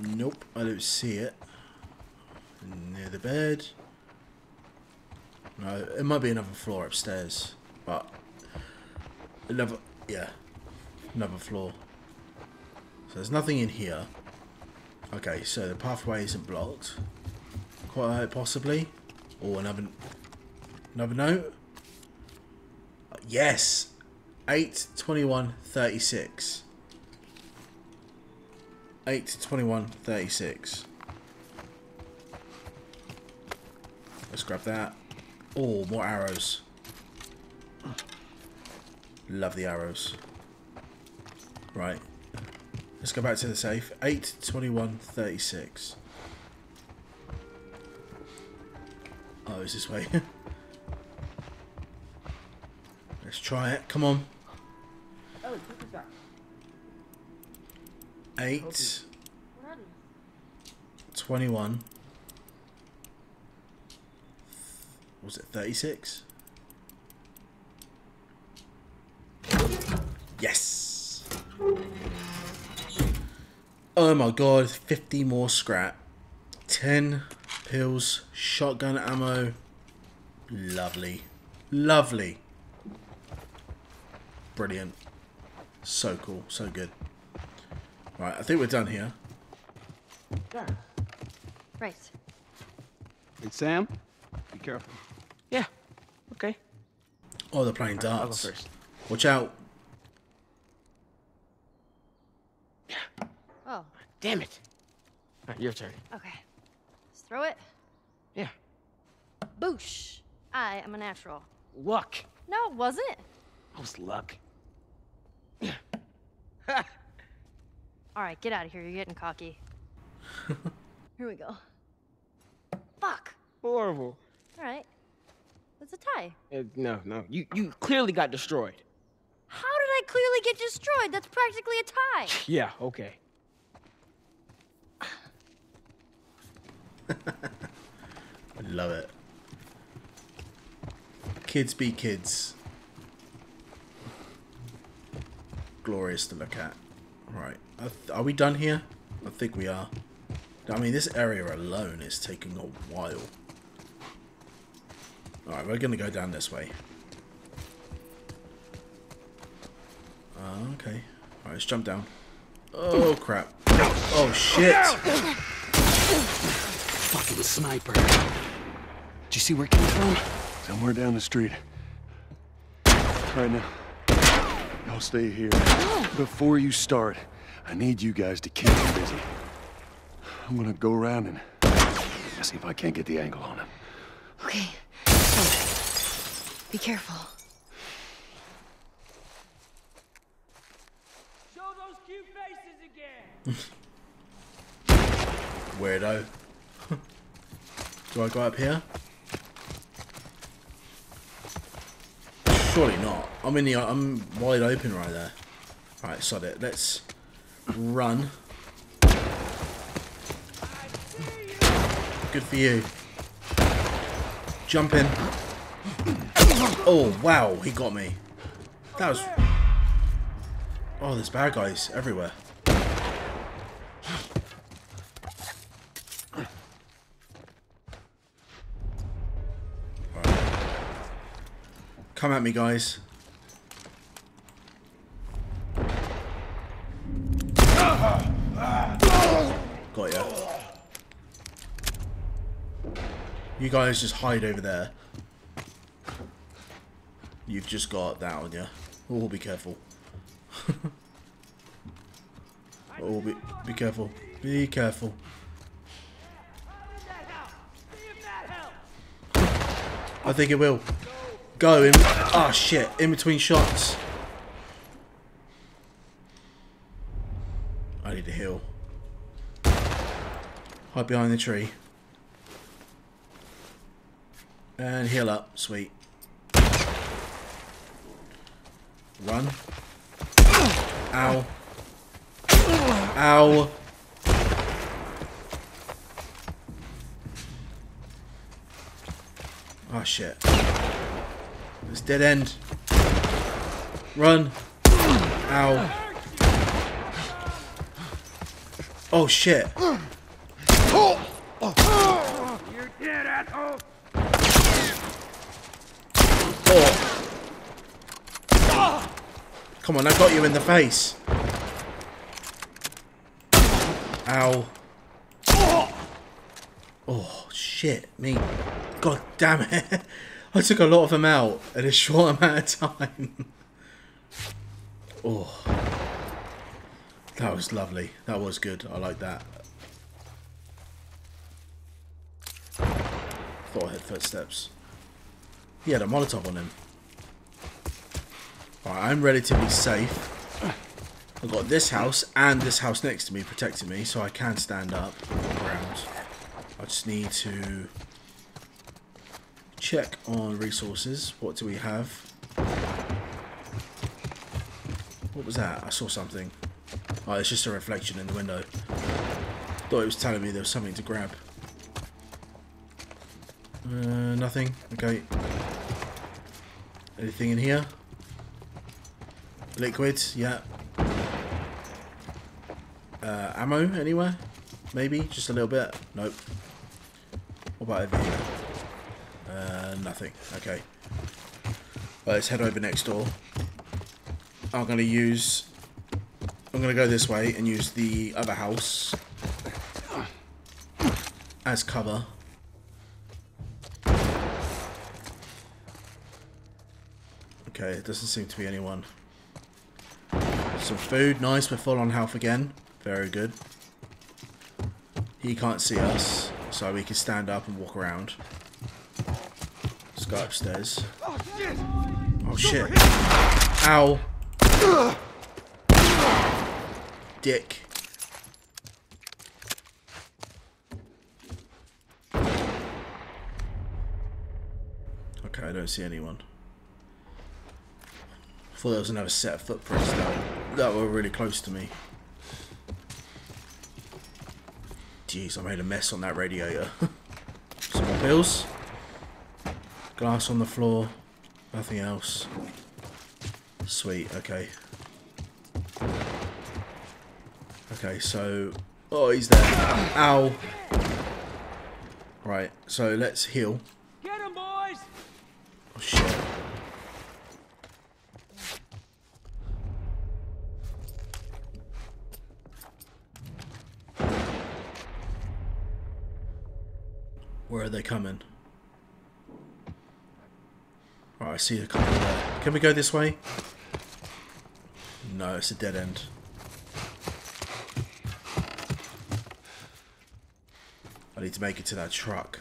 Nope, I don't see it. Near the bed. No, it might be another floor upstairs, but another, yeah, another floor. So there's nothing in here. Okay, so the pathway isn't blocked. Quite possibly, or another, another note. Yes, eight twenty-one thirty-six. Eight to twenty-one thirty-six. Let's grab that. Oh, more arrows. Love the arrows. Right. Let's go back to the safe. 8, 21, 36. Oh, is this way? Let's try it. Come on. 8, 21. Was it 36? Yes! Oh my god, 50 more scrap. 10 pills, shotgun ammo. Lovely. Lovely. Brilliant. So cool, so good. Right, I think we're done here. Right. Hey, Sam, be careful. Yeah. Okay. Oh, they're playing darts. I'll go first. Watch out. Yeah. Oh, Damn it. All right, your turn. okay. Let's throw it. Yeah. Boosh. I am a natural. Luck. No, it wasn't. That was luck. All right, get out of here. You're getting cocky. here we go. Fuck. Horrible. All right. It's a tie. Uh, no, no. You you clearly got destroyed. How did I clearly get destroyed? That's practically a tie. Yeah. Okay. I love it. Kids be kids. Glorious to look at. Right. Are, are we done here? I think we are. I mean, this area alone is taking a while. Alright, we're going to go down this way. Uh, okay. Alright, let's jump down. Oh, crap. Oh, shit. Fucking sniper. Did you see where it came from? Somewhere down the street. Right now. Y'all stay here. Before you start, I need you guys to keep me busy. I'm gonna go around and see if I can't get the angle on him. Okay. Be careful. Show those cute faces again. Weirdo. Do I go up here? Surely not. I'm in the. I'm wide open right there. All right, sod it. Let's run. Good for you. Jump in. Oh wow, he got me. That was. Oh, there's bad guys everywhere. Come at me, guys. Got ya. You guys just hide over there. You've just got that on you. Oh, be careful. oh, be, be careful. Be careful. I think it will. Go in. Ah, shit. In between shots. I need to heal. Hide behind the tree. And heal up. Sweet. Run. Ow. Ow. Oh shit. It's dead end. Run. Ow. Oh shit. You're dead, asshole. Oh. Come on, I got you in the face. Ow. Oh shit, me. God damn it. I took a lot of them out in a short amount of time. oh. That was lovely. That was good. I like that. Thought I heard footsteps. He had a Molotov on him. Alright, I'm be safe. I've got this house and this house next to me protecting me, so I can stand up ground. I just need to check on resources. What do we have? What was that? I saw something. Oh, it's just a reflection in the window. Thought it was telling me there was something to grab. Uh, nothing. Okay. Anything in here? Liquids? Yeah. Uh, ammo anywhere? Maybe? Just a little bit? Nope. What about over here? Nothing. Okay. Well, let's head over next door. I'm going to use... I'm going to go this way and use the other house as cover. Okay, it doesn't seem to be anyone. Some food, nice, we're full on health again. Very good. He can't see us, so we can stand up and walk around. Let's go upstairs. Oh, oh shit. Ow. Dick. Okay, I don't see anyone. I Thought there was another set of footprints that, that were really close to me. Jeez, I made a mess on that radiator. Some more pills. Glass on the floor. Nothing else. Sweet, okay. Okay, so... Oh, he's there. Ow. Right, so let's heal. Get him, boys! Oh, shit. Where are they coming? Oh, I see a there. Can we go this way? No, it's a dead end. I need to make it to that truck.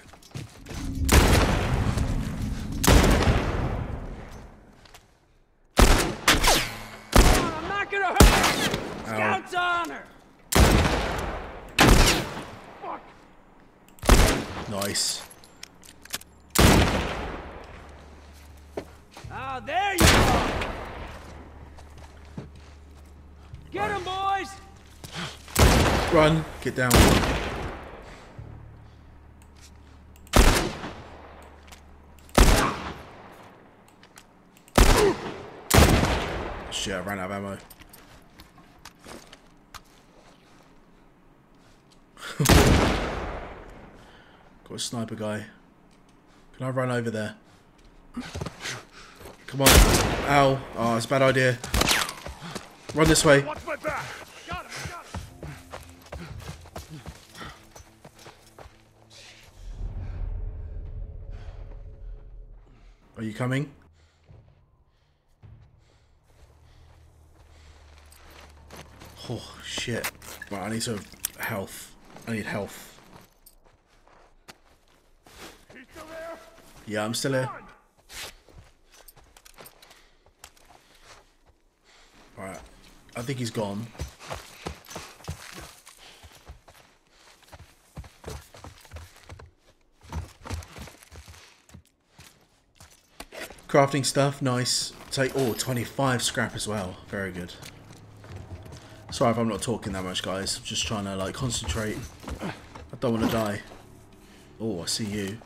I'm not gonna hurt you! Scout's honor! Nice. Ah, there you are! Get him, boys! Run. Get down. Shit, I ran out of ammo. Got a sniper guy. Can I run over there? Come on. Ow. Oh, it's a bad idea. Run this way. You coming? Oh, shit. Right, I need some health. I need health. Yeah, I'm still here. Alright. I think he's gone. Crafting stuff, nice. Take, oh, 25 scrap as well. Very good. Sorry if I'm not talking that much, guys. I'm just trying to, like, concentrate. I don't want to die. Oh, I see you.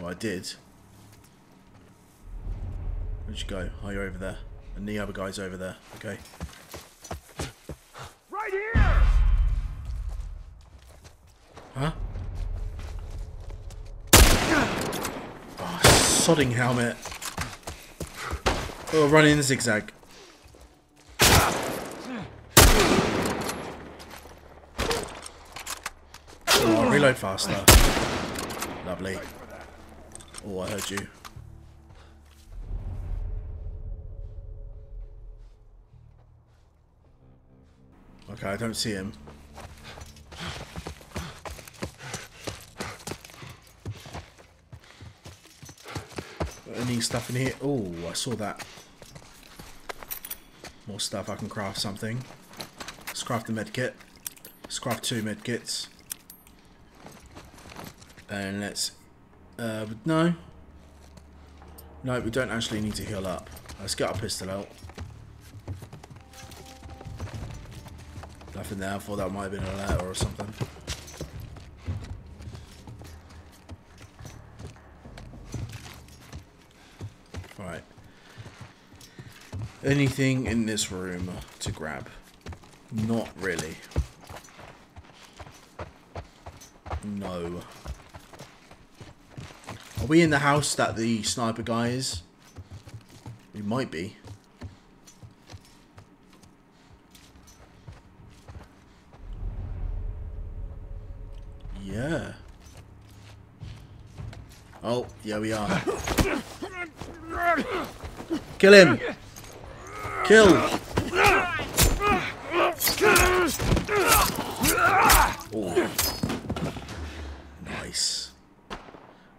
Oh, I did. Where'd you go? Oh, you're over there. And the other guy's over there. Okay. Right here! Huh? Oh, sodding helmet. Oh, running in zigzag. Oh, reload faster. Lovely. Oh, I heard you. Okay, I don't see him. Stuff in here? Oh, I saw that. More stuff. I can craft something. Let's craft the medkit. Let's craft two medkits. And let's... Uh, no. No, we don't actually need to heal up. Let's get our pistol out. Nothing there. I thought that might have been a letter or something. Right. Anything in this room to grab? Not really. No. Are we in the house that the sniper guy is? We might be. Yeah. Oh, yeah we are. Kill him! Kill! Oh. Nice.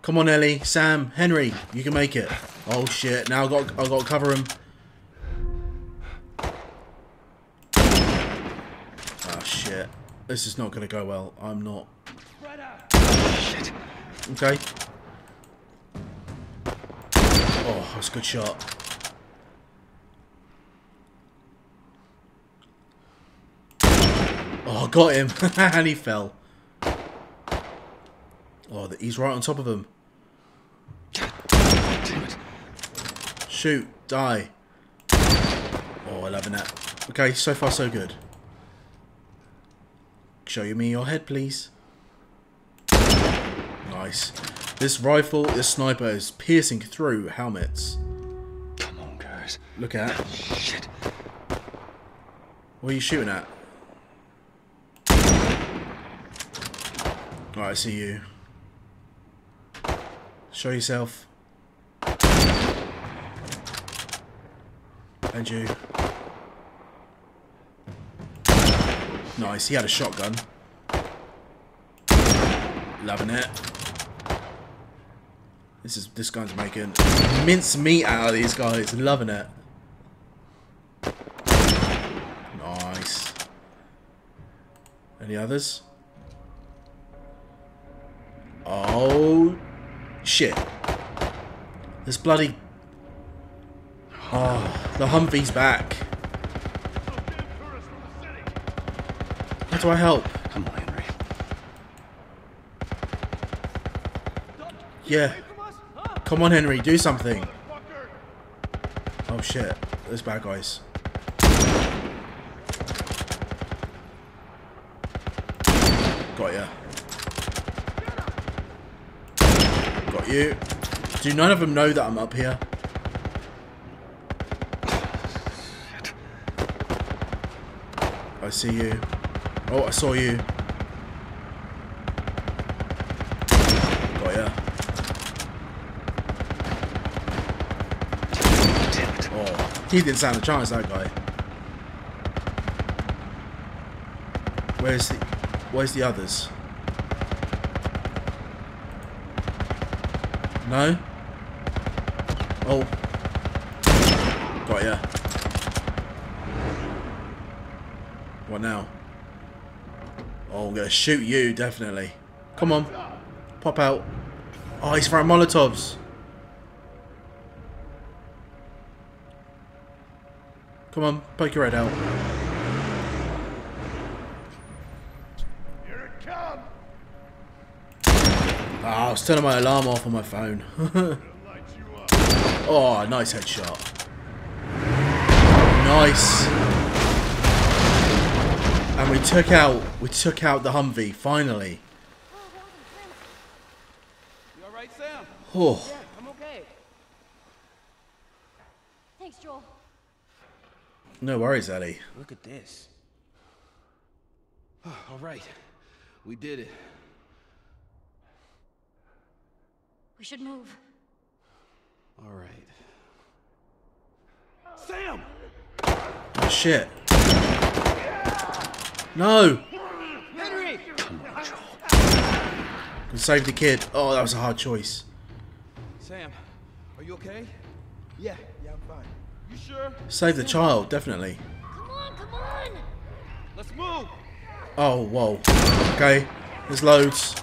Come on, Ellie, Sam, Henry, you can make it. Oh shit! Now I got I got to cover him. Oh shit! This is not gonna go well. I'm not. Shit. Okay. Oh, that's a good shot. Got him. and he fell. Oh, he's right on top of him. Shoot. Die. Oh, 11 that. Okay, so far so good. Show me your head, please. Nice. This rifle, this sniper is piercing through helmets. Come on, guys. Look at. Shit. What are you shooting at? Alright, I see you. Show yourself. And you. Nice, he had a shotgun. Loving it. This is this guy's making mince meat out of these guys. Loving it. Nice. Any others? Oh, shit. This bloody... Oh, the Humvee's back. How do I help? Come on, Henry. Yeah. Come on, Henry, do something. Oh, shit. Those bad guys. Got ya. You. Do none of them know that I'm up here? I see you. Oh, I saw you. Oh, Got ya. Oh, he didn't stand a chance, that guy. Where's the, where's the others? No? Oh. Got ya. What now? Oh, I'm gonna shoot you, definitely. Come on. Pop out. Oh, he's throwing Molotovs. Come on, poke your head out. Turning my alarm off on my phone. oh, nice headshot. Nice. And we took out, we took out the Humvee finally. You all right, Sam? Oh, I'm okay. Thanks, Joel. no worries, Ellie. Look at this. All right. We did it. We should move. All right. Sam! Oh, shit. No! Henry! Could save the kid. Oh, that was a hard choice. Sam, are you okay? Yeah, yeah, I'm fine. You sure? Save the child, definitely. Come on, come on! Let's move! Oh, whoa. Okay. There's loads.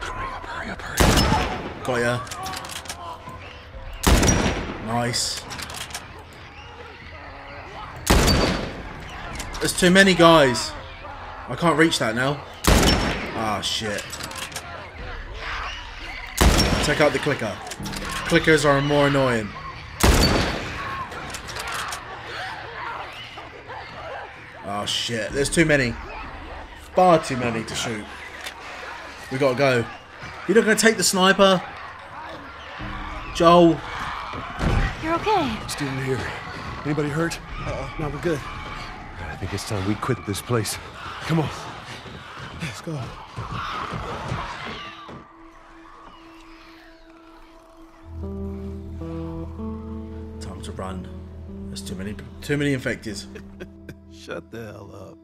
Hurry up, hurry up, hurry up. Got ya. Nice. There's too many guys. I can't reach that now. Ah, shit. Take out the clicker. Clickers are more annoying. Oh shit, there's too many. Far too many to shoot. We gotta go. You're not gonna take the sniper? Joel. You're okay. Still in here. Anybody hurt? Uh-uh. No, we're good. I think it's time we quit this place. Come on. Let's go. Time to run. There's too many too many infected. Shut the hell up.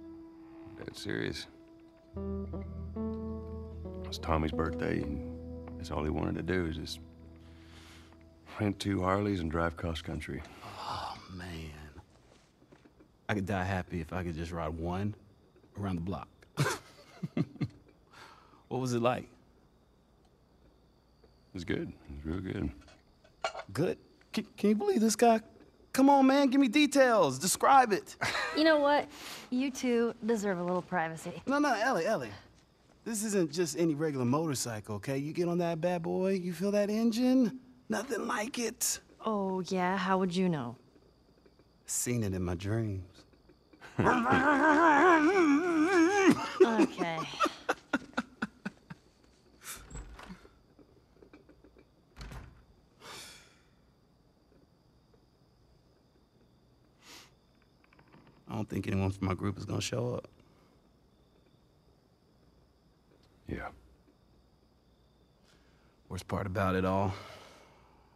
Dead serious. It's Tommy's birthday, and that's all he wanted to do is just rent two Harleys and drive cross country. Oh, man. I could die happy if I could just ride one around the block. what was it like? It was good. It was real good. Good. Can, can you believe this guy? Come on, man, give me details. Describe it. You know what? You two deserve a little privacy. No, no, Ellie, Ellie. This isn't just any regular motorcycle, okay? You get on that bad boy, you feel that engine? Nothing like it. Oh, yeah? How would you know? Seen it in my dreams. Okay. I don't think anyone from my group is gonna show up. Yeah. Worst part about it all,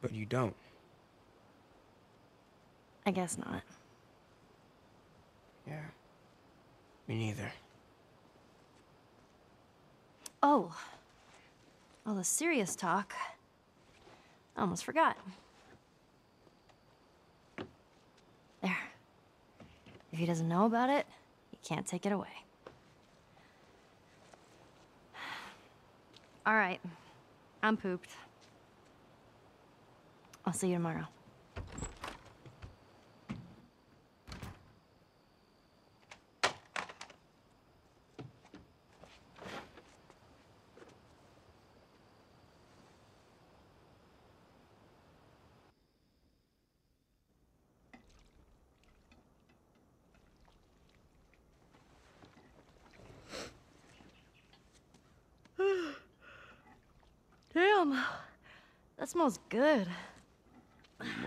But you don't. I guess not. Yeah. Me neither. Oh. All the serious talk. I almost forgot. There. If he doesn't know about it, he can't take it away. All right. I'm pooped. I'll see you tomorrow. Damn, that smells good.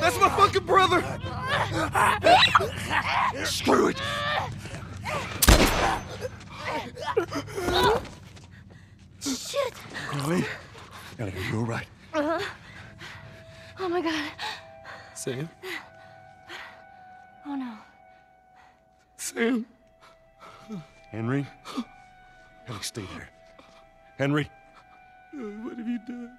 That's my fucking brother! Screw it! Shit! Ellie? Ellie, are you alright? Oh my god. Sam? Oh no. Sam? Henry? Ellie, stay there. Henry? What have you done?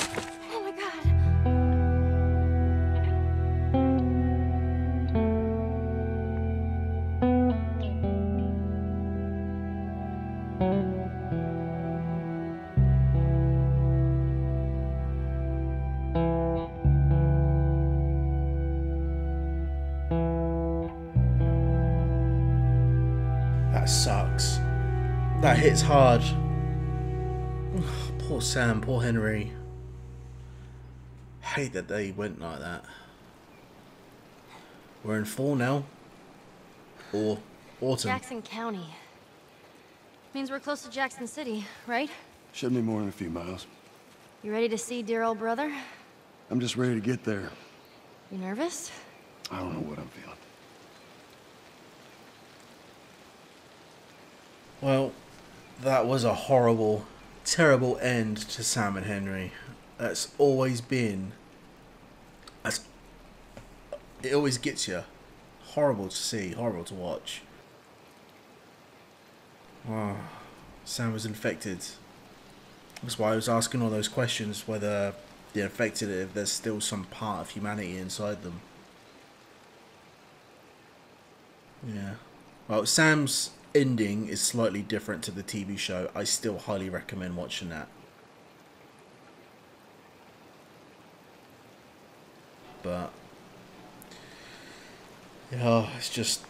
Hits hard. Poor Sam, poor Henry. Hate that they went like that. We're in fall now. Or autumn. Jackson County. Means we're close to Jackson City, right? Should be more than a few miles. You ready to see dear old brother? I'm just ready to get there. You nervous? I don't know what I'm feeling. Well, that was a horrible, terrible end to Sam and Henry. That's always been. That's. It always gets you. Horrible to see, horrible to watch. Oh, Sam was infected. That's why I was asking all those questions whether they're infected, if there's still some part of humanity inside them. Yeah. Well, Sam's ending is slightly different to the TV show. I still highly recommend watching that. But yeah, it's just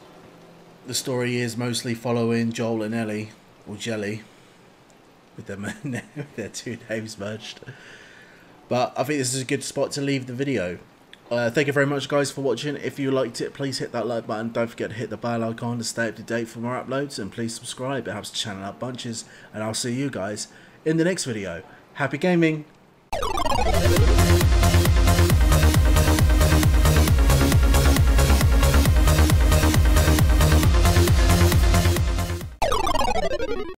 the story is mostly following Joel and Ellie or Jelly with them with their two names merged. But I think this is a good spot to leave the video. Uh, thank you very much guys for watching. If you liked it, please hit that like button. Don't forget to hit the bell icon to stay up to date for more uploads. And please subscribe. It helps the channel out bunches. And I'll see you guys in the next video. Happy gaming!